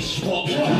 swap.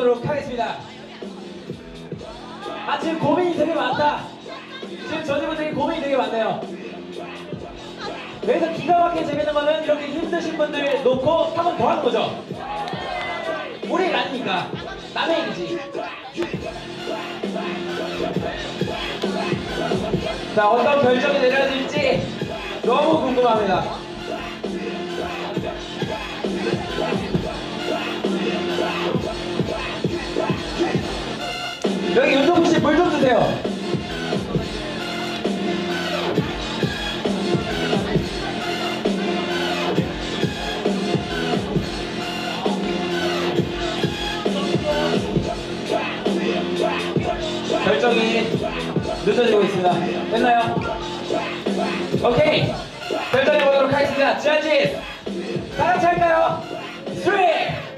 보도록 하겠습니다. 아, 지금 고민이 되게 많다. 지금 저지분들이 고민이 되게 많네요. 여기서 기가 막히게 재밌는 거는 이렇게 힘드신 분들 놓고 한 번더 하는 거죠. 우리 일 아니니까. 남의 일이지. 자, 어떤 결정이 내려질지 너무 궁금합니다. 해주세요. 결정이 늦어지고 있습니다. 됐나요? 오케이. 결정해 보도록 하겠습니다. 지한진, 다 같이 할까요? 3, 2, 1.